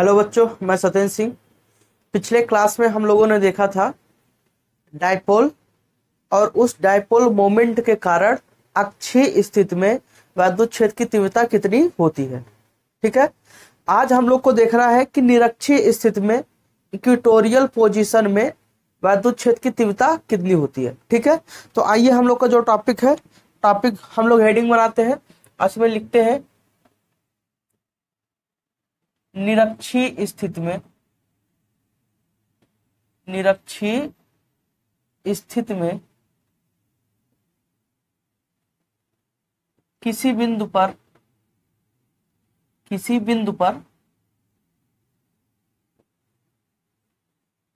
Hello बच्चों, मैं सत्येंद्र सिंह। पिछले क्लास में हम लोगों ने देखा था डायपोल और उस डायपोल मोमेंट के कारण अक्षीय स्थिति में वैद्युत क्षेत्र की तीव्रता कितनी होती है। ठीक है? आज हम लोग को देखना है कि निरक्षीय स्थिति में इक्विटोरियल पोजीशन में वैद्युत क्षेत्र की तीव्रता कितनी होती है। ठीक है? तो आइए हम लोग का जो टॉपिक है टॉपिक हम लोग हेडिंग बनाते हैं उसमें लिखते हैं निरक्षीय स्थिति में, निरक्षी स्थिति में किसी बिंदु पर, किसी बिंदु पर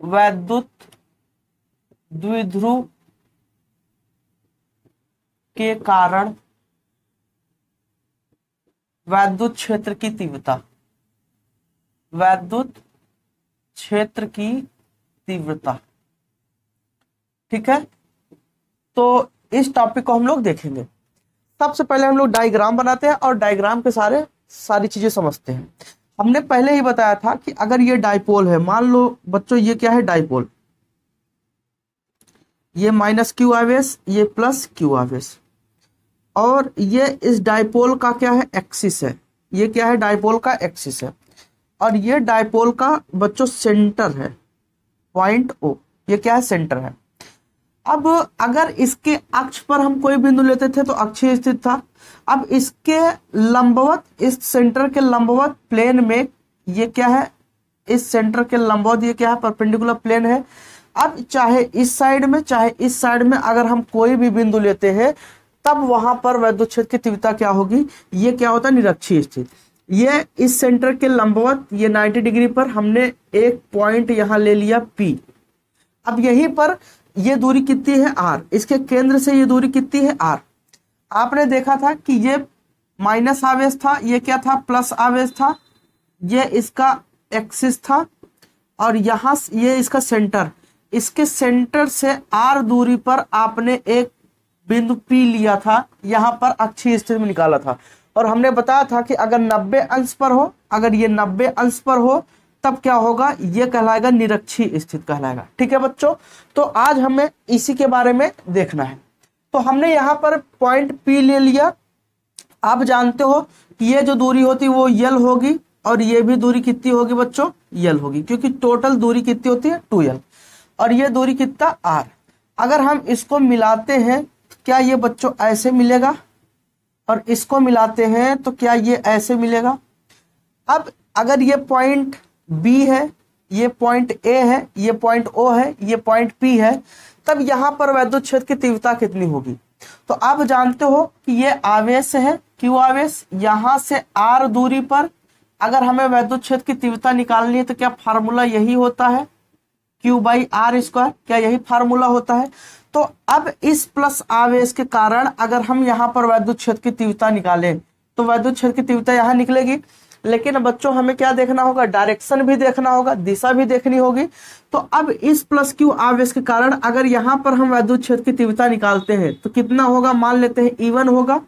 वैद्युत द्विध्रुव के कारण वैद्युत क्षेत्र की तीव्रता। वैद्युत क्षेत्र की तीव्रता। ठीक है? तो इस टॉपिक को हम लोग देखेंगे। सबसे पहले हम लोग डायग्राम बनाते हैं और डायग्राम के सारे, सारी चीज़ें समझते हैं। हमने पहले ही बताया था कि अगर ये डाइपोल है, मान लो बच्चों, ये क्या है डाइपोल ये माइनस क्यू आवेश, ये प्लस क्यू आवेश। और ये इस डाइपोल का क्या है? एक्सिस है। ये क्या है? डाइपोल का एक्सिस है। और ये डायपोल का बच्चों सेंटर है पॉइंट ओ ये क्या है सेंटर है? अब अगर इसके अक्ष पर हम कोई बिंदु लेते थे तो अक्षीय स्थित था। अब इसके लंबवत, इस सेंटर के लंबवत प्लेन में ये क्या है? इस सेंटर के लंबवत ये क्या है? परपेंडिकुलर प्लेन है। अब चाहे इस साइड में, चाहे इस साइड में अगर हम कोई भी बिंदु लेते हैं, तब वहाँ पर वैद्युत क्षेत्र की तीव्रता क्या होगी? ये क्या होता है? निरक्षीय स्थित। ये इस सेंटर के लंबवत, ये 90 डिग्री पर हमने एक पॉइंट यहाँ ले लिया P. अब यहीं पर ये दूरी कितनी है R? इसके केंद्र से ये दूरी कितनी है R? आपने देखा था कि ये माइनस आवेश था, ये क्या था? प्लस आवेश था। ये इसका एक्सिस था और यहाँ ये इसका सेंटर इसके सेंटर से आर दूरी पर आपने एक बिंदु पी लिया था, यहाँ पर अक्षीय स्थिति में निकाला था। और हमने बताया था कि अगर 90 अंश पर हो, अगर ये 90 अंश पर हो, तब क्या होगा? ये कहलाएगा निरक्षी स्थित कहलाएगा। ठीक है बच्चों? तो आज हमें इसी के बारे में देखना है। तो हमने यहाँ पर पॉइंट पी ले लिया। आप जानते हो कि ये जो दूरी होती, वो यल होगी और ये भी दूरी कितनी होगी बच्चों? यल होगी, क्योंकि टोटल दूरी कितनी होती है? टू यल और ये दूरी कितना? आर अगर हम इसको मिलाते हैं, क्या ये बच्चों ऐसे मिलेगा? और इसको मिलाते हैं तो क्या ये ऐसे मिलेगा? अब अगर ये पॉइंट बी है, ये पॉइंट ए है, ये पॉइंट ओ है, ये पॉइंट पी है, तब यहाँ पर वैद्युत क्षेत्र की तीव्रता कितनी होगी? तो आप जानते हो कि ये आवेश है क्यू आवेश, यहाँ से आर दूरी पर अगर हमें वैद्युत क्षेत्र की तीव्रता निकालनी है तो क्या फार्मूला यही होता है? क्यू बाई आर स्क्वायर क्या यही फार्मूला होता है? तो अब इस प्लस आवेश के कारण अगर हम यहाँ पर वैद्युत क्षेत्र की तीव्रता निकालें तो वैद्युत क्षेत्र की तीव्रता यहाँ निकलेगी। लेकिन बच्चों, हमें क्या देखना होगा? डायरेक्शन भी देखना होगा, दिशा भी देखनी होगी। तो अब इस प्लस क्यू आवेश के कारण अगर यहाँ पर हम वैद्युत क्षेत्र की तीव्रता निकालते हैं तो कितना होगा? मान लेते हैं इवन होगा।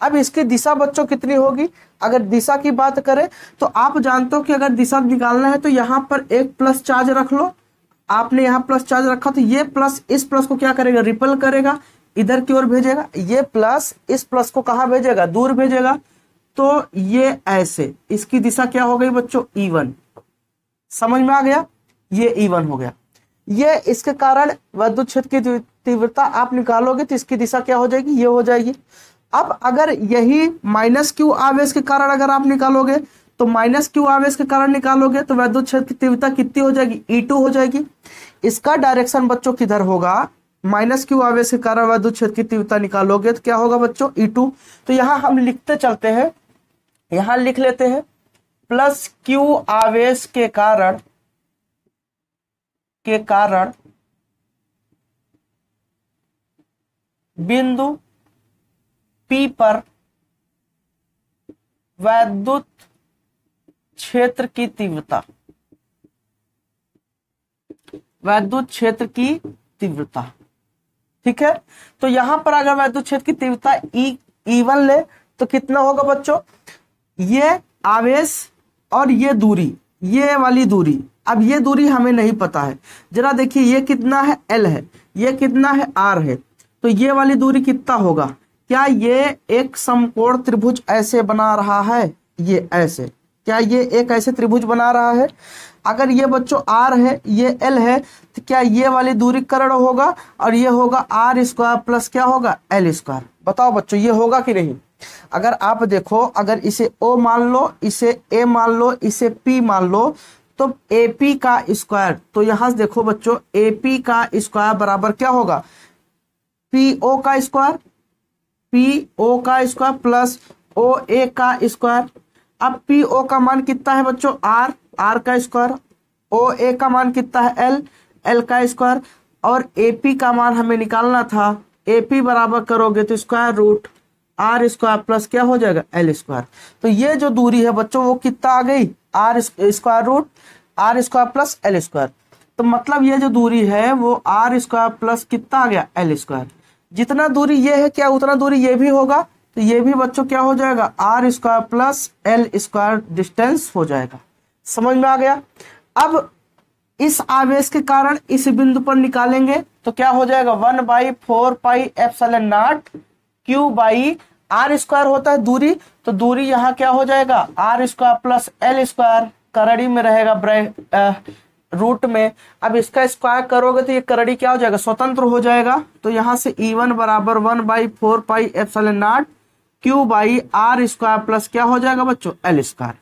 अब इसकी दिशा बच्चों कितनी होगी? अगर दिशा की बात करें तो आप जानते हो कि अगर दिशा निकालना है तो यहाँ पर एक प्लस चार्ज रख लो। आपने यहाँ प्लस चार्ज रखा तो ये प्लस इस प्लस को क्या करेगा? रिपल करेगा। इधर की ओर भेजेगा। ये प्लस इस प्लस को कहा भेजेगा? दूर भेजेगा। तो ये ऐसे। इसकी दिशा क्या हो गई बच्चों? इवन समझ में आ गया? ये इवन हो गया। ये इसके कारण विद्युत क्षेत्र की तीव्रता आप निकालोगे तो इसकी दिशा क्या हो जाएगी? ये हो जाएगी। अब अगर यही माइनस क्यू आवेश के कारण अगर आप निकालोगे तो माइनस क्यू आवेश के कारण निकालोगे तो वैद्युत क्षेत्र की तीव्रता कितनी हो जाएगी? ई टू हो जाएगी। इसका डायरेक्शन बच्चों किधर होगा? माइनस क्यू आवेश के कारण वैद्युत क्षेत्र की तीव्रता निकालोगे तो क्या होगा बच्चों? ई टू तो यहाँ हम लिखते चलते हैं। यहाँ लिख लेते हैं। प्लस क्यू आवेश के कारण के कारण बिंदु पी पर वैद्युत क्षेत्र की तीव्रता। वैद्युत क्षेत्र की तीव्रता। ठीक है? तो यहाँ पर अगर वैद्युत क्षेत्र की तीव्रता ई ई ले तो कितना होगा बच्चों? ये आवेश और ये दूरी, ये वाली दूरी। अब ये दूरी हमें नहीं पता है। जरा देखिए, ये कितना है? एल है। ये कितना है? आर है। तो ये वाली दूरी कितना होगा? क्या ये एक समकोण त्रिभुज ऐसे बना रहा है? ये ऐसे। क्या ये एक ऐसे त्रिभुज बना रहा है? अगर ये बच्चों आर है, ये एल है तो क्या ये वाली दूरी करण होगा? और ये होगा आर स्क्वायर प्लस क्या होगा? एल स्क्वायर बताओ बच्चों, ये होगा कि नहीं? अगर आप देखो, अगर इसे ओ मान लो, इसे ए मान लो, इसे पी मान लो तो ए पी का स्क्वायर तो यहाँ से देखो बच्चों ए पी का स्क्वायर बराबर क्या होगा? पी ओ का स्क्वायर पी ओ का स्क्वायर प्लस ओ ए का स्क्वायर अब पी ओ का मान कितना है बच्चों? आर आर का स्क्वायर ओ ए का मान कितना है? एल एल का स्क्वायर और एपी का मान हमें निकालना था. एपी बराबर करोगे तो square root R square plus क्या हो जाएगा? एल स्क्वायर तो ये जो दूरी है बच्चों, वो कितना आ गई? R square root R square plus L square तो मतलब ये जो दूरी है, वो आर स्क्वायर प्लस कितना आ गया? एल स्क्वायर जितना दूरी ये है, क्या उतना दूरी ये भी होगा? तो ये भी बच्चों क्या हो जाएगा? R square plus L square distance हो जाएगा। समझ में आ गया? अब इस आवेश के कारण इस बिंदु पर निकालेंगे तो क्या हो जाएगा? One by four pi epsilon naught Q by R square होता है दूरी। तो दूरी यहाँ क्या हो जाएगा? R square plus L square करड़ी में रहेगा रूट में। अब इसका स्क्वायर करोगे तो ये करड़ी क्या हो जाएगा? स्वतंत्र हो जाएगा। तो यहाँ से ई वन बराबर one by four pi epsilon naught Q by R square plus क्या हो जाएगा बच्चों? एल स्क्वायर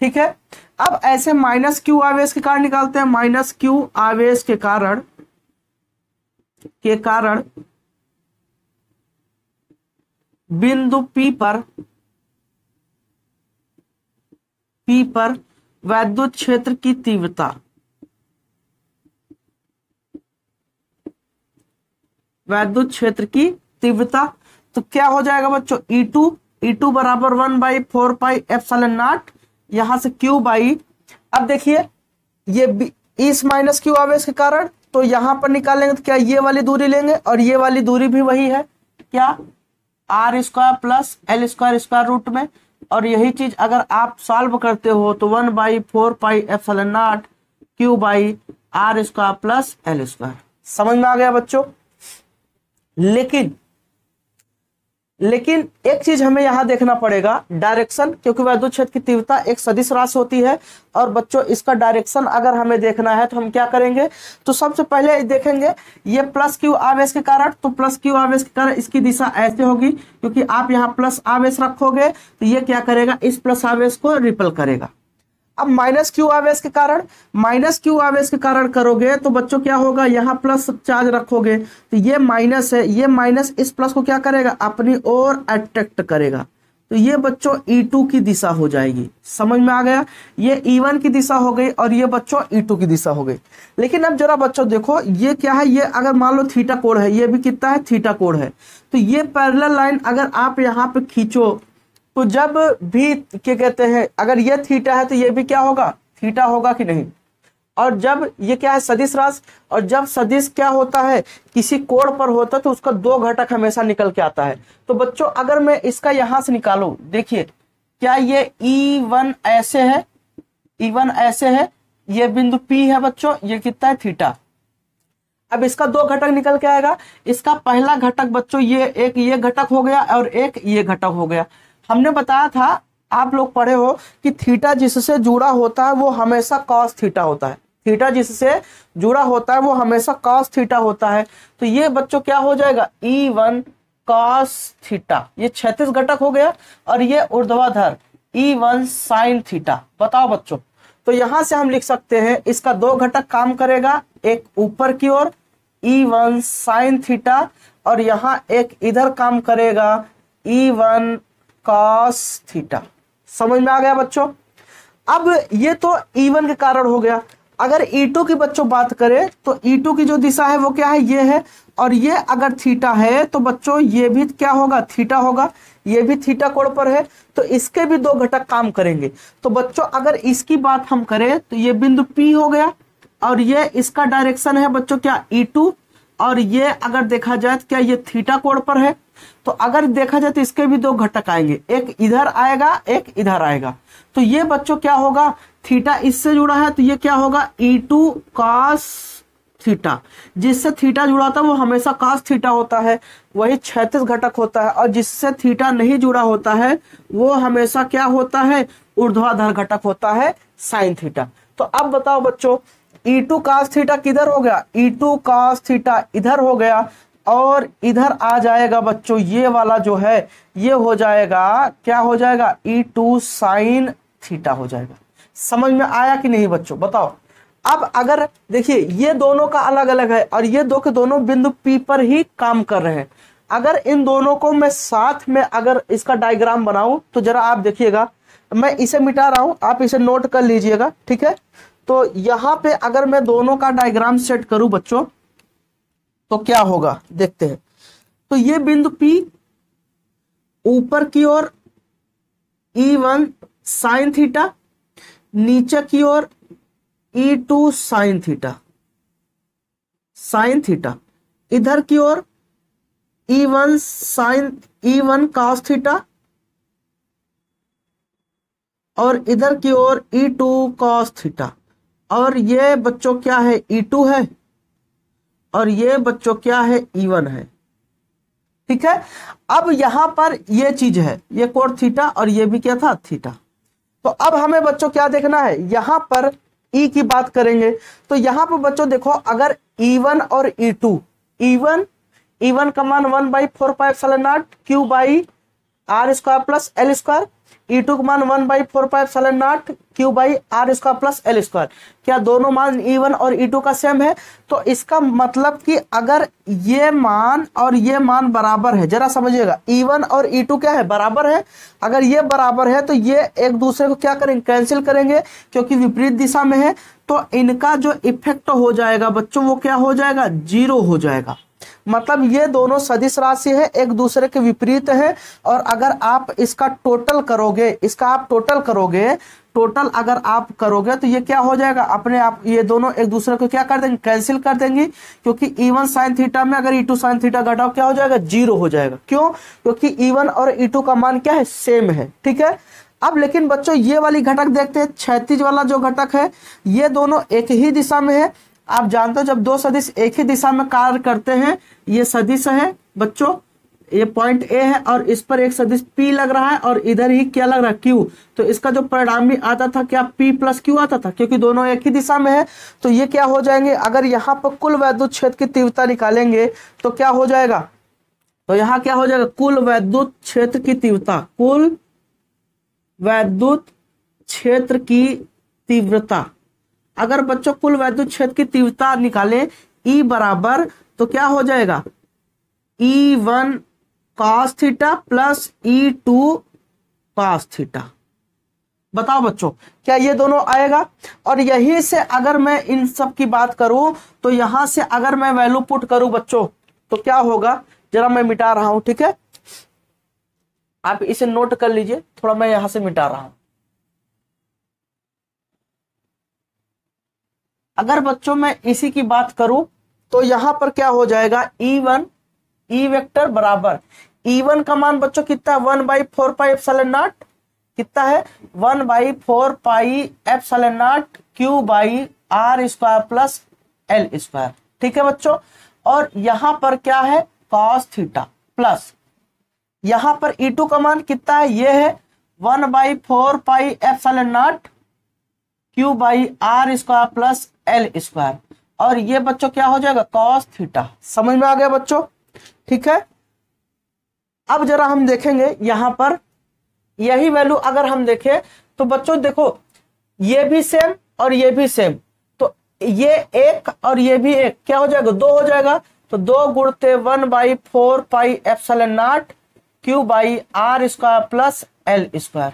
ठीक है? अब ऐसे माइनस क्यू आवेश के कारण निकालते हैं। माइनस क्यू आवेश के कारण के कारण बिंदु P पर P पर वैद्युत क्षेत्र की तीव्रता। वैद्युत क्षेत्र की तीव्रता। तो क्या हो जाएगा बच्चों? ई टू ई टू बराबर one by four pi F naught यहाँ से क्यू बाई अब देखिए, ये इस माइनस क्यू आवेश के कारण तो यहाँ पर निकालेंगे तो क्या ये वाली दूरी लेंगे, और ये वाली दूरी भी वही है, क्या? R square plus L square square root में, और यही चीज़ अगर आप सॉल्व करते हो तो one by four pi F L naught Q by R square plus L square समझ में आ गया बच्चों? लेकिन लेकिन एक चीज़ हमें यहाँ देखना पड़ेगा डायरेक्शन क्योंकि वैद्युत क्षेत्र की तीव्रता एक सदिश राशि होती है, और बच्चों, इसका डायरेक्शन अगर हमें देखना है तो हम क्या करेंगे? तो सबसे पहले देखेंगे, ये प्लस क्यू आवेश के कारण तो प्लस क्यू आवेश के कारण इसकी दिशा ऐसे होगी, क्योंकि आप यहाँ प्लस आवेश रखोगे तो ये क्या करेगा? इस प्लस आवेश को रिपल करेगा। अब माइनस क्यू आवेश के कारण, माइनस क्यू आवेश के कारण करोगे तो बच्चों क्या होगा? यहाँ प्लस चार्ज रखोगे। तो ये माइनस है, ये माइनस इस प्लस को क्या करेगा? अपनी ओर अट्रैक्ट करेगा। तो ये बच्चों E2 की दिशा हो जाएगी। समझ में आ गया? ये E1 की दिशा हो गई और ये बच्चों E2 की दिशा हो गई। लेकिन अब जरा बच्चों देखो, ये क्या है? ये अगर मान लो थीटा कोड है, ये भी कितना है? थीटा कोड है। तो ये पैरेलल लाइन अगर आप यहाँ पे खींचो तो जब भी क्या कहते हैं, अगर ये थीटा है तो ये भी क्या होगा? थीटा होगा कि नहीं? और जब ये क्या है, सदिश राश, और जब सदिश क्या होता है, किसी कोण पर होता है तो उसका दो घटक हमेशा निकल के आता है। तो बच्चों, अगर मैं इसका यहाँ से निकालू, देखिए, क्या ये ई वन ऐसे है? ई वन ऐसे है? ये बिंदु पी है बच्चों, ये कितना है? थीटा। अब इसका दो घटक निकल के आएगा। इसका पहला घटक बच्चों, ये एक ये घटक हो गया, और एक ये घटक हो गया। हमने बताया था, आप लोग पढ़े हो कि थीटा जिससे जुड़ा होता है वो हमेशा कॉस थीटा होता है। थीटा जिससे जुड़ा होता है वो हमेशा कॉस थीटा होता है। तो ये बच्चों क्या हो जाएगा? E one cos theta. ये छत्तीस घटक हो गया और ये ऊर्ध्वाधर। E one sine theta. बताओ बच्चों। तो यहाँ से हम लिख सकते हैं, इसका दो घटक काम करेगा। एक ऊपर की ओर ई वन साइन थीटा, और यहाँ एक इधर काम करेगा। ई वन कॉस थीटा समझ में आ गया बच्चों? अब ये तो E1 के कारण हो गया। अगर E2 की बच्चों बात करें तो E2 की जो दिशा है, वो क्या है? ये है। और ये अगर थीटा है तो बच्चों, ये भी क्या होगा? थीटा होगा। ये भी थीटा कोण पर है। तो इसके भी दो घटक काम करेंगे। तो बच्चों, अगर इसकी बात हम करें तो ये बिंदु P हो गया। और ये इसका डायरेक्शन है बच्चों, क्या? E2 और ये अगर देखा जाए तो क्या ये थीटा कोण पर है? तो अगर देखा जाए तो इसके भी दो घटक आएँगे। एक इधर आएगा, एक इधर आएगा। तो ये बच्चों क्या होगा? थीटा इससे जुड़ा है तो ये क्या होगा? E two cos theta. जिससे थीटा जुड़ा था वो हमेशा कास थीटा होता है। वही छैतीस घटक होता है और जिससे थीटा नहीं जुड़ा होता है, वो हमेशा क्या होता है? ऊर्ध्वाधर घटक होता है साइन थीटा। तो अब बताओ बच्चों ई टू कास थीटा किधर हो गया? ई टू कास थीटा इधर हो गया। और इधर आ जाएगा बच्चों, ये वाला जो है, ये हो जाएगा, क्या हो जाएगा? ई टू साइन थीटा हो जाएगा। समझ में आया कि नहीं बच्चों? बताओ। अब अगर देखिए, ये दोनों का अलग अलग है और ये दो के दोनों बिंदु पी पर ही काम कर रहे हैं। अगर इन दोनों को मैं साथ में अगर इसका डायग्राम बनाऊँ तो जरा आप देखिएगा। मैं इसे मिटा रहा हूँ, आप इसे नोट कर लीजिएगा, ठीक है? तो यहाँ पे अगर मैं दोनों का डायग्राम सेट करूँ बच्चों तो क्या होगा? देखते हैं। तो ये बिंदु पी ऊपर की ओर ई वन साइन थीटा नीचे की ओर E two sine theta sine theta इधर की ओर E one sine E one theta और इधर की ओर ई टू कॉस थीटा और ये बच्चों क्या है? ई टू है। और ये बच्चों क्या है? ई वन है। ठीक है? अब यहाँ पर ये चीज़ है, ये कोण थीटा और ये भी क्या था? थीटा तो अब हमें बच्चों क्या देखना है? यहाँ पर ई e की बात करेंगे तो यहाँ पर बच्चों देखो, अगर ई e वन और E two E one E one का मान one by four five seven naught Q by R square plus L square E two का मान one by four seven naught Q by R square plus L square क्या दोनों मान E e one और E two का same है? तो इसका मतलब कि अगर ये मान और ये मान बराबर है, जरा समझिएगा ई वन और ई टू क्या है? बराबर है। अगर ये बराबर है तो ये एक दूसरे को क्या करेंगे? कैंसिल करेंगे, क्योंकि विपरीत दिशा में है। तो इनका जो इफ़ेक्ट हो जाएगा, बच्चों, वो क्या हो जाएगा? ज़ीरो हो जाएगा। मतलब ये दोनों सदिश राशि है, एक दूसरे के विपरीत है और अगर आप इसका टोटल करोगे, इसका आप टोटल करोगे टोटल अगर आप करोगे तो ये क्या हो जाएगा? अपने आप ये दोनों एक दूसरे को क्या कर देंगे? कैंसिल कर देंगे, क्योंकि इवन साइन थीटा में अगर ई टू साइन थीटा घटाओ क्या हो जाएगा? ज़ीरो हो जाएगा। क्यों? क्योंकि इवन और ई टू का मान क्या है? सेम है, ठीक है? अब लेकिन बच्चों, ये वाली घटक देखते हैं छैतीस वाला जो घटक है, ये दोनों एक ही दिशा में है आप जानते हो, जब दो सदिश एक ही दिशा में कार्य करते हैं, ये सदिश है, बच्चों, ये पॉइंट ए है और इस पर एक सदिश पी लग रहा है और इधर ही क्या लग रहा है? क्यू तो इसका जो परिणाम भी आता था, क्या पी प्लस क्यू आता था? क्योंकि दोनों एक ही दिशा में है तो ये क्या हो जाएँगे? अगर यहाँ पर कुल वैद्युत क्षेत्र की तीव्रता निकालेंगे तो क्या हो जाएगा? तो यहाँ क्या हो जाएगा? कुल वैद्युत क्षेत्र की तीव्रता, कुल वैद्युत क्षेत्र की तीव्रता। अगर बच्चों कुल वैद्युत क्षेत्र की तीव्रता निकाले ई बराबर तो क्या हो जाएगा? E one cos theta plus E two cos theta बताओ बच्चों, क्या ये दोनों आएगा? और यही से अगर मैं इन सब की बात करूँ तो यहाँ से अगर मैं वैल्यू पुट करूँ बच्चों तो क्या होगा? जरा मैं मिटा रहा हूँ, ठीक है? आप इसे नोट कर लीजिए, थोड़ा मैं यहाँ से मिटा रहा हूँ। अगर बच्चों मैं इसी की बात करूँ तो यहाँ पर क्या हो जाएगा? ई वन ई वेक्टर बराबर। ई वन का मान बच्चों कितना है? One by four pi F naught कितना है? One by four pi F naught Q by R square plus L square ठीक है बच्चों? और यहाँ पर क्या है? कॉस थीटा प्लस यहाँ पर ई टू का मान कितना है? ये है one by four pi F nought Q by R square plus L square और ये बच्चों क्या हो जाएगा? कॉस थीटा समझ में आ गया बच्चों? ठीक है? अब जरा हम देखेंगे यहाँ पर यही वैल्यू अगर हम देखें तो बच्चों देखो, ये भी सेम और ये भी सेम तो ये एक और ये भी एक. क्या हो जाएगा? दो हो जाएगा. तो दो गुड़ते one by four pi epsilon nought Q by R square plus L square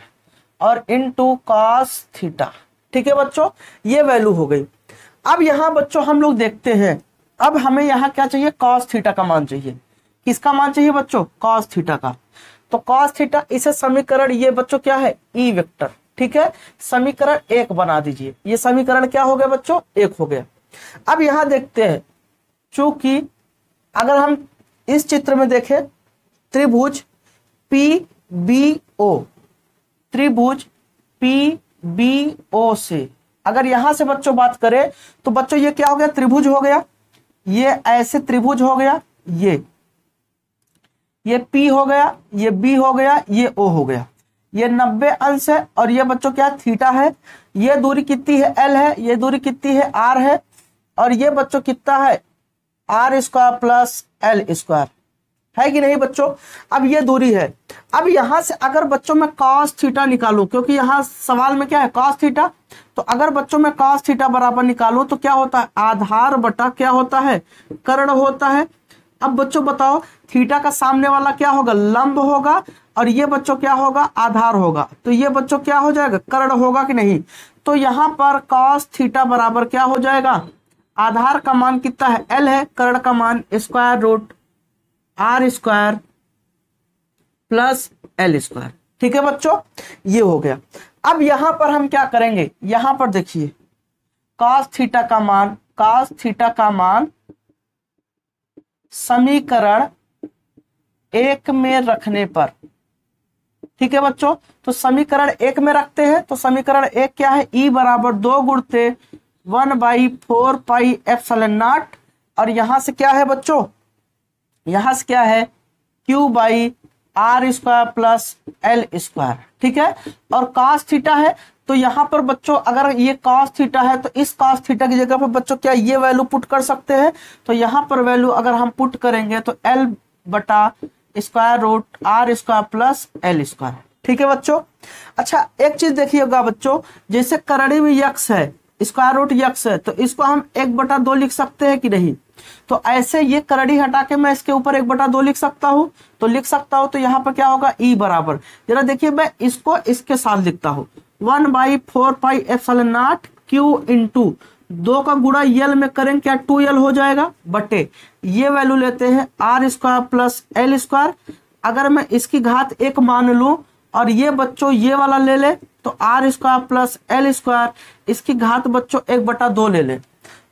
और इन टू कॉस थीटा ठीक है बच्चों? ये वैल्यू हो गई. अब यहाँ बच्चों हम लोग देखते हैं, अब हमें यहाँ क्या चाहिए? कॉस थीटा का मान चाहिए। किसका मान चाहिए बच्चों? कॉस थीटा का। तो कॉस थीटा इसे समीकरण, ये बच्चों क्या है? ई e वेक्टर ठीक है? समीकरण एक बना दीजिए। ये समीकरण क्या हो गया बच्चों? एक हो गया। अब यहाँ देखते हैं, चूँकि अगर हम इस चित्र में देखें, त्रिभुज पी बी ओ त्रिभुज पी बी ओ से अगर यहाँ से बच्चों बात करें तो बच्चों, ये क्या हो गया? त्रिभुज हो गया। ये ऐसे त्रिभुज हो गया, ये। ये P हो गया, ये B हो गया, ये O हो गया। ये 90 अंश है, और ये बच्चों, क्या थीटा है? ये दूरी कितनी है? L है। ये दूरी कितनी है? R है। और ये बच्चों, कितना है? R square plus L square है कि नहीं बच्चों? अब ये दूरी है। अब यहाँ से अगर बच्चों में कॉस थीटा निकालू, क्योंकि यहाँ सवाल में क्या है? Cos theta. तो अगर बच्चों में कॉस थीटा बराबर निकालू तो क्या होता है? आधार बटा क्या होता है? कर्ण होता है। अब बच्चों बताओ थीटा का सामने वाला क्या होगा? लंब होगा, और ये बच्चों क्या होगा? आधार होगा। तो ये बच्चों क्या हो जाएगा? कर्ण होगा कि नहीं? तो यहाँ पर कॉस थीटा बराबर क्या हो जाएगा? आधार का मान कितना है? एल है। कर्ण का मान square root R square plus L square ठीक है बच्चों? ये हो गया। अब यहाँ पर हम क्या करेंगे? यहाँ पर देखिए। कॉस थीटा का मान कॉस थीटा का मान समीकरण एक में रखने पर। ठीक है बच्चों? तो समीकरण एक में रखते हैं तो समीकरण एक क्या है? ई e बराबर दो गुड़ते one by four pi F nought. और यहाँ से क्या है बच्चों? यहाँ से क्या है? Q by R square plus L square ठीक है? और कास थीटा है तो यहाँ पर बच्चों, अगर ये कास थीटा है तो इस कास थीटा की जगह पर बच्चों क्या ये वैल्यू पुट कर सकते हैं? तो यहाँ पर वैल्यू अगर हम पुट करेंगे तो एल बटा square root R square plus L square ठीक है बच्चों? अच्छा एक चीज़ देखिएगा बच्चों, जैसे करणी में यक्स है स्क्वायर रूट यक्स है तो इसको हम एक बटा दो लिख सकते हैं कि नहीं? तो ऐसे ये करड़ी हटा के मैं इसके ऊपर एक बटा दो लिख सकता हूँ। तो लिख सकता हूँ तो यहाँ पर क्या होगा? ई e बराबर। जरा देखिए, मैं इसको इसके साथ लिखता हूँ। One by four pi F not Q into दो का गुड़ा यल में करें, क्या टू यल हो जाएगा? बटे। ये वैल्यू लेते हैं R square plus L square अगर मैं इसकी घात एक मान लू और ये बच्चों ये वाला ले ले तो R square plus L square इसकी घात बच्चों एक बटा दो ले ले।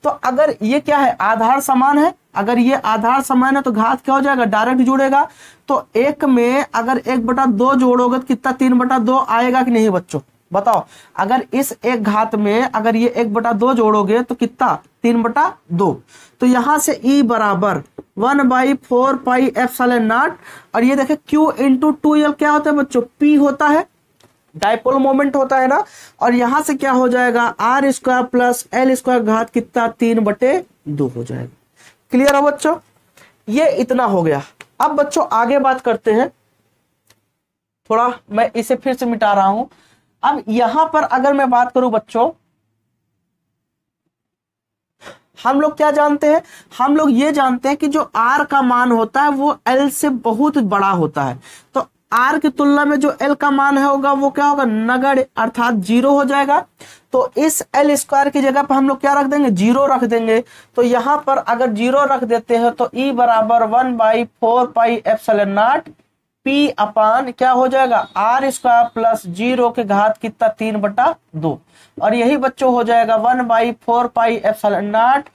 तो अगर ये क्या है, आधार समान है? अगर ये आधार समान है तो घात क्या हो जाएगा? डायरेक्ट जुड़ेगा। तो एक में अगर एक बटा दो जोड़ोगे तो कितना? तीन बटा दो आएगा कि नहीं बच्चों? बताओ, अगर इस एक घात में अगर ये एक बटा दो जोड़ोगे तो कितना? तीन बटा दो। तो यहाँ से ई e बराबर one by four pi epsilon nought, और ये देखे क्यू इंटू टू एल क्या होता है बच्चों? पी होता है। डाइपोल मोमेंट होता है ना? और यहाँ से क्या हो जाएगा? R square plus L square घात कितना? तीन बटे दो हो जाएगा। क्लियर है बच्चों? ये इतना हो गया। अब बच्चों आगे बात करते हैं। थोड़ा मैं इसे फिर से मिटा रहा हूँ। अब यहाँ पर अगर मैं बात करूँ बच्चों, हम लोग क्या जानते हैं? हम लोग ये जानते हैं कि जो आर का मान होता है, वो एल से बहुत बड़ा होता है। तो आर की तुलना में जो एल का मान है होगा, वो क्या होगा? नगड़ अर्थात ज़ीरो हो जाएगा। तो इस एल स्क्वायर की जगह पर हम लोग क्या रख देंगे? ज़ीरो रख देंगे। तो यहाँ पर अगर ज़ीरो रख देते हैं तो ई e बराबर one by four pi F nought P upon क्या हो जाएगा? आर स्क्वायर प्लस ज़ीरो के घात कितना? तीन बटा दो। और यही बच्चों हो जाएगा one by four pi F nought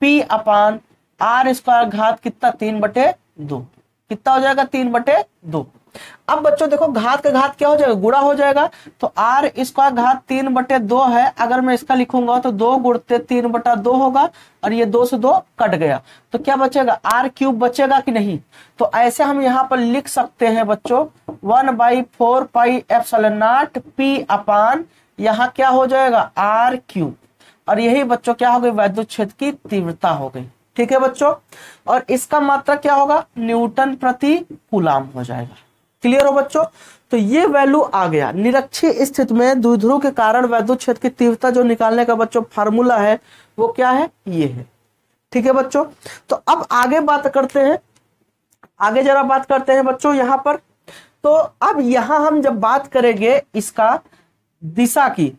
P upon R square घात कितना? तीन बटे दो। कितना हो जाएगा? तीन बटे दो। अब बच्चों देखो, घात का घात क्या हो जाएगा? गुड़ा हो जाएगा। तो आर इसका घात तीन बटे दो है। अगर मैं इसका लिखूँगा तो दो गुड़ते तीन बटा दो होगा और ये दो से दो कट गया। तो क्या बचेगा? आर क्यूब बचेगा कि नहीं? तो ऐसे हम यहाँ पर लिख सकते हैं बच्चों, one by four pi F nought P upon यहाँ क्या हो जाएगा? आर क्यूब और यही बच्चों क्या हो गई? वैद्युत क्षेत्र की तीव्रता हो गई। ठीक है बच्चों? और इसका मात्रा क्या होगा? न्यूटन प्रति कुलाम हो जाएगा। क्लियर हो बच्चों? तो ये वैल्यू आ गया। निरक्षी स्थिति में द्विध्रुव के कारण वैद्युत क्षेत्र की तीव्रता जो निकालने का बच्चों फार्मूला है, वो क्या है? ये है। ठीक है बच्चों? तो अब आगे बात करते हैं। आगे जरा बात करते हैं बच्चों यहाँ पर। तो अब यहाँ हम जब बात करेंगे इसका दिशा की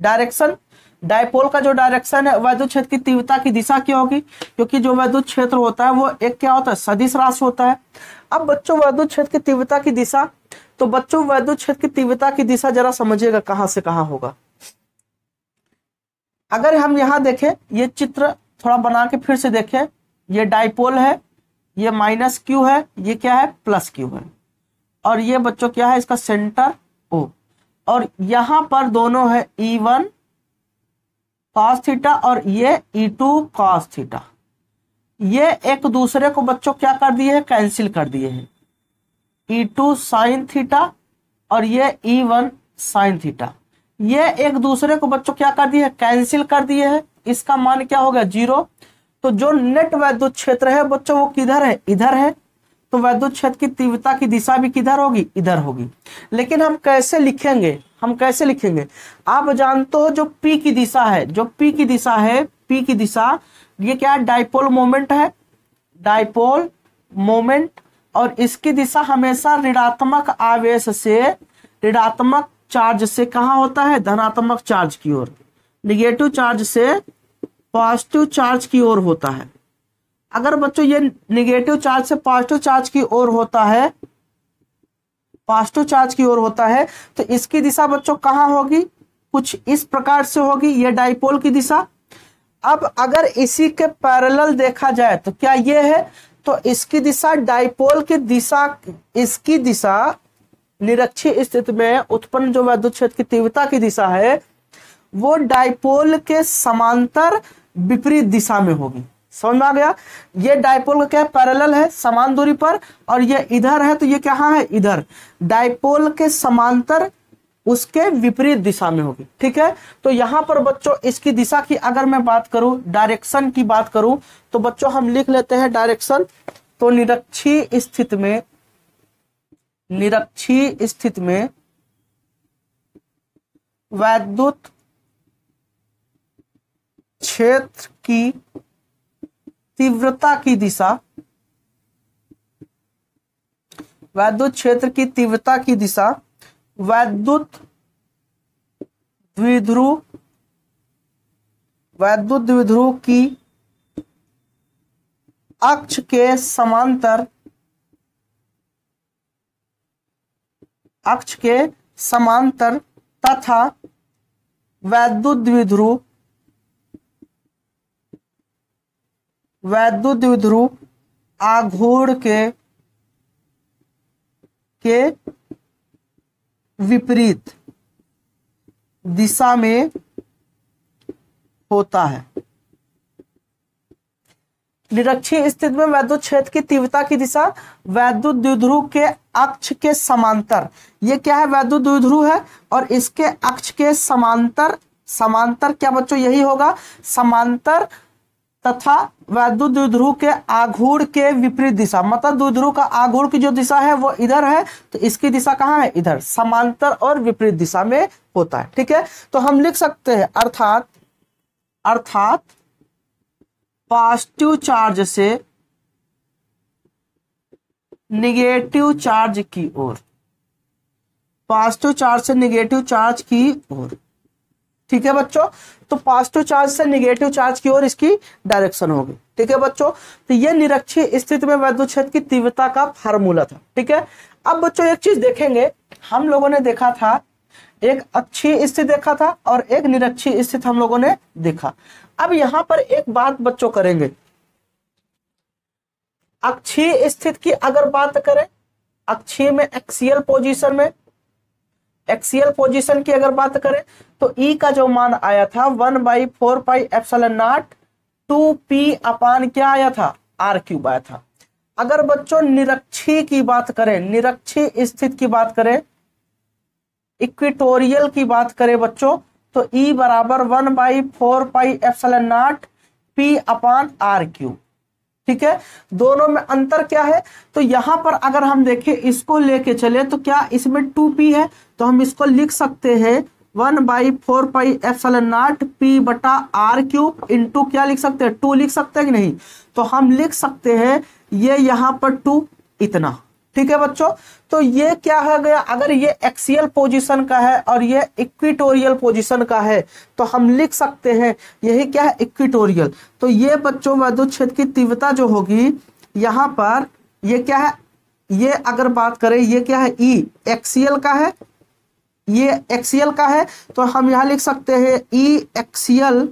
डायरेक्शन डायपोल का जो डायरेक्शन है वैद्युत क्षेत्र की तीव्रता की दिशा क्या होगी, क्योंकि जो वैद्युत क्षेत्र होता है, वो एक क्या होता है, सदिश राशि होता है। अब बच्चों वैद्युत क्षेत्र की तीव्रता की दिशा तो बच्चों वैद्युत क्षेत्र की तीव्रता की दिशा जरा समझिएगा, कहाँ से कहाँ होगा। अगर हम यहाँ देखें, ये चित्र थोड़ा बना के फिर से देखें, ये डाइपोल है, ये माइनस क्यू है, ये क्या है, प्लस क्यू है। और ये बच्चों, क्या है, इसका सेंटर ओ। और यहाँ पर दोनों है, ई वन कॉस थीटा और ये ई टू कॉस थीटा ये एक दूसरे को बच्चों क्या कर दिए हैं? कैंसिल कर दिए हैं। ई टू साइन थीटा और ये ई वन साइन थीटा ये एक दूसरे को बच्चों क्या कर दिए है? कैंसिल कर दिए हैं। इसका मान क्या हो गया? ज़ीरो तो जो नेट वैद्युत क्षेत्र है बच्चों, वो किधर है? इधर है। तो वैद्युत क्षेत्र की तीव्रता की दिशा भी किधर होगी? इधर होगी। लेकिन हम कैसे लिखेंगे? हम कैसे लिखेंगे? आप जानते हो जो पी की दिशा है, जो पी की दिशा है पी की दिशा, ये क्या डाइपोल मोमेंट है। डाइपोल मोमेंट और इसकी दिशा हमेशा ऋणात्मक आवेश से, ऋणात्मक चार्ज से कहा होता है? धनात्मक चार्ज की ओर। निगेटिव चार्ज से पॉजिटिव चार्ज की ओर होता है। अगर बच्चों, ये निगेटिव चार्ज से पॉजिटिव चार्ज की ओर होता है पॉजिटिव चार्ज की ओर होता है तो इसकी दिशा बच्चों कहाँ होगी? कुछ इस प्रकार से होगी, ये डाइपोल की दिशा। अब अगर इसी के पैरेलल देखा जाए तो क्या ये है? तो इसकी दिशा डाइपोल की दिशा, इसकी दिशा निरक्षी स्थिति में उत्पन्न जो वैद्युत क्षेत्र की तीव्रता की दिशा है, वो डाइपोल के समांतर विपरीत दिशा में होगी। समझ में आ गया? ये डायपोल का क्या पैरेलल है? समान दूरी पर। और ये इधर है तो ये क्या है? इधर। डायपोल के समांतर उसके विपरीत दिशा में होगी। ठीक है? तो यहाँ पर बच्चों, इसकी दिशा की अगर मैं बात करूँ डायरेक्शन की बात करूँ तो बच्चों हम लिख लेते हैं डायरेक्शन तो निरक्षी स्थिति में, निरक्षी स्थिति में वैद्युत क्षेत्र की तीव्रता की दिशा, वैद्युत क्षेत्र की तीव्रता की दिशा, वैद्युत द्विध्रुव वैद्युत द्विध्रुव की अक्ष के समांतर, अक्ष के समांतर तथा वैद्युत द्विध्रुव वैद्युत द्विध्रुव आघूर्ण के के विपरीत दिशा में होता है। निरक्षीय स्थिति में वैद्युत क्षेत्र की तीव्रता की दिशा वैद्युत द्विध्रुव के अक्ष के समांतर। ये क्या है? वैद्युत द्विध्रुव है और इसके अक्ष के समांतर समांतर क्या बच्चों, यही होगा। समांतर तथा वैद्युत द्विध्रुव के आघूर के विपरीत दिशा मतलब द्विध्रुव का आघूर्ण की जो दिशा है, वो इधर है तो इसकी दिशा कहाँ है? इधर, समांतर और विपरीत दिशा में होता है, ठीक है? तो हम लिख सकते हैं, अर्थात अर्थात पॉजिटिव चार्ज से निगेटिव चार्ज की ओर पॉजिटिव चार्ज से निगेटिव चार्ज की ओर। ठीक है बच्चों? तो पॉजिटिव चार्ज से निगेटिव चार्ज की ओर इसकी डायरेक्शन होगी। ठीक है बच्चों? तो ये निरक्षी स्थिति में वैद्युत क्षेत्र की तीव्रता का फार्मूला था। ठीक है? अब बच्चों एक चीज़ देखेंगे। हम लोगों ने देखा था, एक अच्छी स्थिति देखा था और एक निरक्षी स्थिति हम लोगों ने देखा। अब यहाँ पर एक बात बच्चों करेंगे। अक्षीय स्थिति की अगर बात करें, अक्षीय में एक्सियल पोजीशन में एक्सियल पोजीशन की अगर बात करें तो ई का जो मान आया था one by four pi epsilon nought two P upon क्या आया था? आर क्यूब आया था। अगर बच्चों निरक्षी की बात करें, निरक्षी स्थिति की बात करें इक्विटोरियल की बात करें बच्चों तो ई बराबर one by four pi epsilon nought P upon R cube ठीक है? दोनों में अंतर क्या है? तो यहाँ पर अगर हम देखें, इसको लेके चले तो क्या इसमें टू पी है? तो हम इसको लिख सकते हैं one by four pi epsilon nought P बटा आर क्यूब इंटू क्या लिख सकते हैं? टू लिख सकते हैं कि नहीं? तो हम लिख सकते हैं ये यहाँ पर टू इतना। ठीक है बच्चों? तो ये क्या हो गया? अगर ये एक्सियल पोजीशन का है और ये इक्विटोरियल पोजीशन का है तो हम लिख सकते हैं यही क्या है? इक्विटोरियल। तो ये बच्चों वैद्युत क्षेत्र की तीव्रता जो होगी यहाँ पर ये क्या है? ये अगर बात करें ये क्या है? ई। e, एक्सियल का है ये एक्सियल का है तो हम यहाँ लिख सकते हैं ई एक्सियल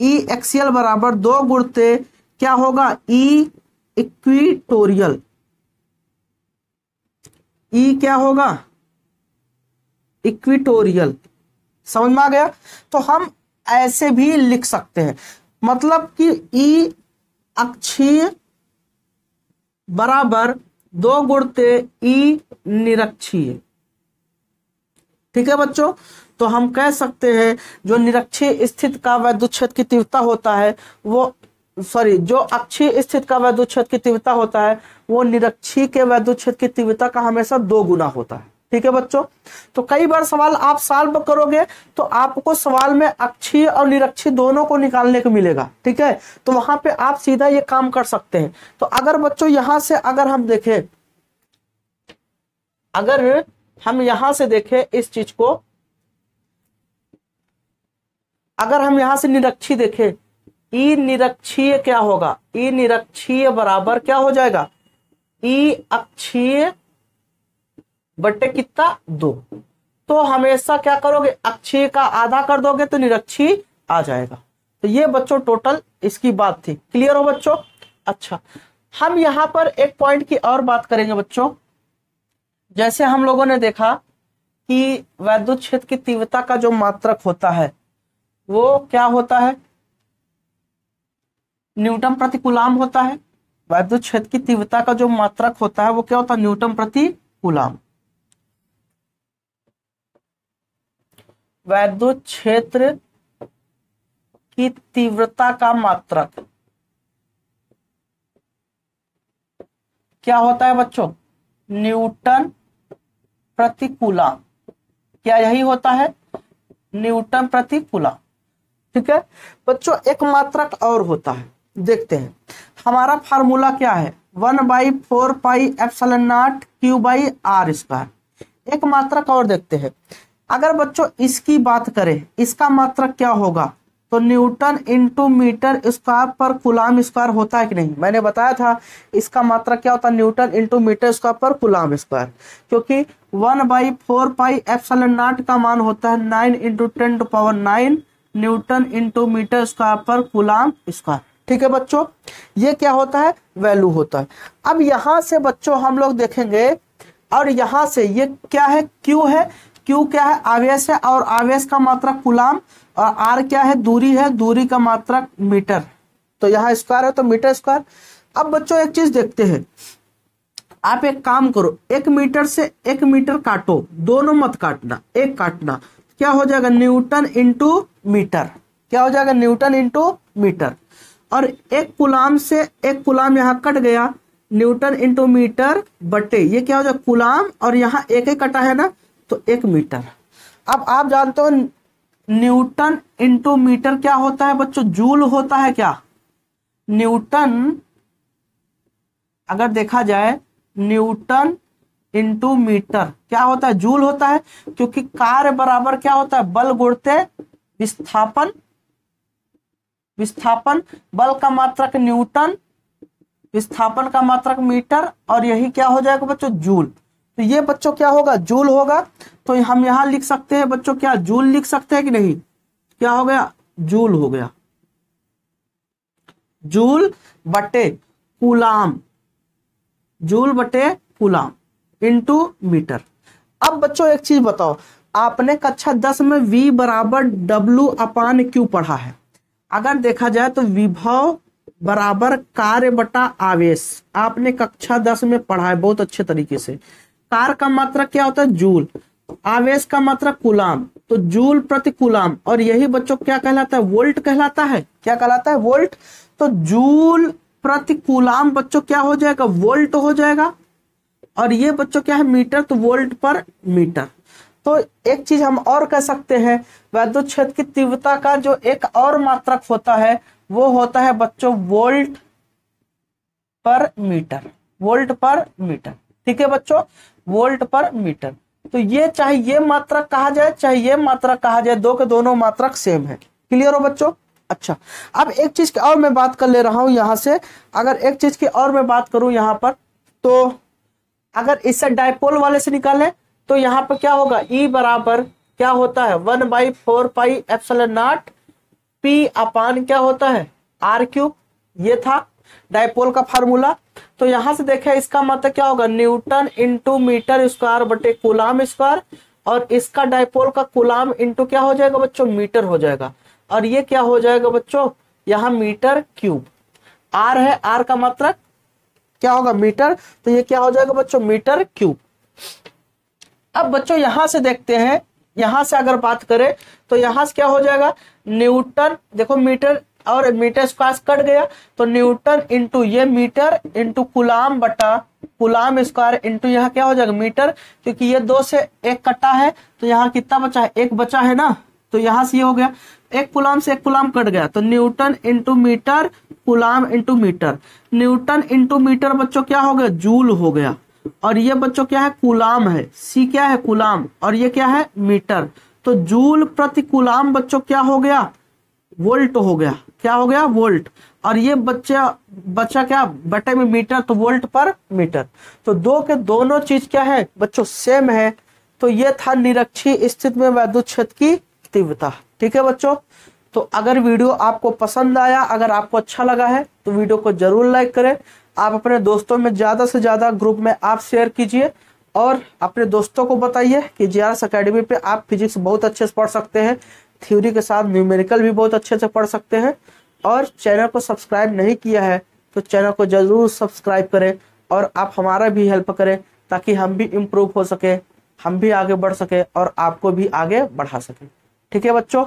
ई एक्सियल बराबर दो गुड़ते क्या होगा? ई इक्विटोरियल ई क्या होगा? इक्विटोरियल समझ में आ गया? तो हम ऐसे भी लिख सकते हैं। मतलब कि ई अक्षीय बराबर दो गुणते ई निरक्षीय. ठीक है बच्चों? तो हम कह सकते हैं, जो निरक्षीय स्थित का वैद्युत की तीव्रता होता है, वो सॉरी जो अक्षीय स्थित का वैद्युत की तीव्रता होता है, वो निरक्षी के वैद्युत की तीव्रता का हमेशा दो गुना होता है। ठीक है बच्चों? तो कई बार सवाल आप सॉल्व करोगे तो आपको सवाल में अक्षीय और निरक्षी दोनों को निकालने को मिलेगा। ठीक है? तो वहाँ पे आप सीधा ये काम कर सकते हैं। तो अगर बच्चों, यहाँ से अगर हम देखें, अगर हम यहाँ से देखें इस चीज़ को। अगर हम यहाँ से निरक्षी देखें, ई निरक्षीय क्या होगा? ई निरक्षीय बराबर क्या हो जाएगा? ई अक्षीय बट्टे कितना? दो। तो हमेशा क्या करोगे? अक्षीय का आधा कर दोगे तो निरक्षी आ जाएगा। तो ये बच्चों टोटल इसकी बात थी। क्लियर हो बच्चों? अच्छा। हम यहाँ पर एक पॉइंट की और बात करेंगे बच्चों। जैसे हम लोगों ने देखा कि वैद्युत क्षेत्र की तीव्रता का जो मात्रक होता है, वो क्या होता है? न्यूटन प्रति कुलाम होता है। वैद्युत क्षेत्र की तीव्रता का जो मात्रक होता है, वो क्या होता है? न्यूटन प्रति कुलाम वैद्युत क्षेत्र की तीव्रता का मात्रक क्या होता है बच्चों? न्यूटन प्रतिकूला। क्या यही होता है? न्यूटन प्रतिकूला। ठीक है? बच्चों, एक मात्रक और होता है। देखते हैं। हमारा फार्मूला क्या है? One by four pi epsilon nought Q by R square. एक मात्रक और देखते हैं। अगर बच्चों, इसकी बात करें, इसका मात्रक क्या होगा? तो न्यूटन इंटू मीटर स्क्वायर पर कुलाम स्क्वायर होता है कि नहीं? मैंने बताया था, इसका मात्रा क्या होता है? न्यूटन इंटू मीटर स्क्वायर पर कुलाम स्क्वायर क्योंकि one by four pi epsilon nought का मान होता है nine into ten to power nine newton into metre square पर कुलाम स्क्वायर ठीक है बच्चों? ये क्या होता है? वैल्यू होता है। अब यहाँ से बच्चों हम लोग देखेंगे, और यहाँ से ये क्या है? क्यू है। क्यू क्या है? आवेश है और आवेश का मात्रा कुलाम और आर क्या है? दूरी है। दूरी का मात्रा मीटर। तो यहाँ स्क्वायर है तो मीटर स्क्वायर अब बच्चों, एक चीज़ देखते हैं। आप एक काम करो, एक मीटर से एक मीटर काटो। दोनों मत काटना, एक काटना। क्या हो जाएगा? Newton into metre. क्या हो जाएगा? Newton into metre. और एक कुलाम से एक कुलाम यहाँ कट गया। न्यूटन इंटू मीटर बटे। ये क्या हो जाएगा? कुलाम। और यहाँ एक एक कटा है ना? तो एक मीटर। अब आप जानते हो न्यूटन इंटू मीटर क्या होता है बच्चों? जूल होता है क्या? न्यूटन, अगर देखा जाए, न्यूटन इंटू मीटर क्या होता है? जूल होता है, क्योंकि कार्य बराबर क्या होता है? बल गुड़ते विस्थापन। विस्थापन, बल का मात्रक न्यूटन, विस्थापन का मात्रक मीटर, और यही क्या हो जाएगा बच्चों? जूल। तो ये बच्चों क्या होगा? जूल होगा। तो हम यहाँ लिख सकते हैं बच्चों, क्या जूल लिख सकते हैं कि नहीं? क्या हो गया? जूल हो गया। जूल बटे कुलाम। जूल बटे कुलाम इंटू मीटर। अब बच्चों एक चीज़ बताओ। आपने कक्षा दस में v बराबर डब्ल्यू अपान क्यू पढ़ा है? अगर देखा जाए तो विभव बराबर कार्य बटा आवेश। आपने कक्षा दस में पढ़ा है बहुत अच्छे तरीके से। कार का मात्रा क्या होता है? जूल। आवेश का मात्रा कुलाम तो जूल प्रति कुलाम और यही बच्चों क्या कहलाता है? वोल्ट कहलाता है। क्या कहलाता है? वोल्ट। तो जूल प्रति कुलाम बच्चों क्या हो जाएगा? वोल्ट हो जाएगा। और ये बच्चों क्या है? मीटर। तो वोल्ट पर मीटर। तो एक चीज़ हम और कह सकते हैं। वैद्युत क्षेत्र की तीव्रता का जो एक और मात्रक होता है, वो होता है बच्चों वोल्ट पर मीटर। वोल्ट पर मीटर। ठीक है बच्चों? वोल्ट पर मीटर। तो ये चाहे ये मात्रक कहा जाए, चाहे ये मात्रक कहा जाए, दो के दोनों मात्रक सेम है। क्लियर हो बच्चों? अच्छा अब एक चीज़ की और मैं बात कर ले रहा हूँ यहाँ से। अगर एक चीज़ की और मैं बात करूँ यहाँ पर तो अगर इससे डायपोल वाले से निकाले तो यहाँ पर क्या होगा? ई e बराबर क्या होता है? One by four pi epsilon nought P upon क्या होता है? आर क्यूब ये था डायपोल का फार्मूला। तो यहाँ से देखें, इसका मतलब क्या होगा? न्यूटन इंटू मीटर स्क्वायर बटे कुलाम स्क्वायर और इसका डायपोल का कुलाम इंटू क्या हो जाएगा बच्चों? मीटर हो जाएगा। और ये क्या हो जाएगा बच्चों? यहाँ मीटर क्यूब। आर है आर का मतलब क्या होगा? मीटर। तो ये क्या हो जाएगा बच्चों? Metre cube. अब बच्चों, यहाँ से देखते हैं, यहाँ से अगर बात करें तो यहाँ से क्या हो जाएगा? न्यूटन, देखो, मीटर और मीटर स्क्वायर कट गया तो न्यूटन इंटू ये मीटर इंटू कुलाम बटा कुलाम स्क्वायर इंटू यहाँ क्या हो जाएगा? मीटर, क्योंकि ये दो से एक कटा है तो यहाँ कितना बचा है? एक बचा है ना? तो यहाँ से ये हो गया। एक कुलाम से एक कुलाम कट गया तो newton into metre, coulomb into metre. Newton into metre बच्चों क्या हो गया? जूल हो गया। और ये बच्चों क्या है? कुलाम है। सी क्या है? कुलाम। और ये क्या है? मीटर। तो जूल प्रति कुलाम बच्चों क्या हो गया? वोल्ट हो गया। क्या हो गया? वोल्ट। और ये बच्चा बच्चा क्या? बटे में मीटर तो वोल्ट पर मीटर। तो दो के दोनों चीज़ क्या है? बच्चों सेम है। तो ये था निरक्षी स्थिति में वैद्युत क्षेत्र की तीव्रता। ठीक है बच्चों? तो अगर वीडियो आपको पसंद आया, अगर आपको अच्छा लगा है तो वीडियो को ज़रूर लाइक करें। आप अपने दोस्तों में ज़्यादा से ज़्यादा ग्रुप में आप शेयर कीजिए। और अपने दोस्तों को बताइए कि जी आर एस अकेडमी पे आप फिजिक्स बहुत अच्छे से पढ़ सकते हैं। थ्योरी के साथ न्यूमेरिकल भी बहुत अच्छे से पढ़ सकते हैं। और चैनल को सब्सक्राइब नहीं किया है तो चैनल को ज़रूर सब्सक्राइब करें और आप हमारा भी हेल्प करें ताकि हम भी इम्प्रूव हो सके, हम भी आगे बढ़ सके और आपको भी आगे बढ़ा सके। ठीक है बच्चों?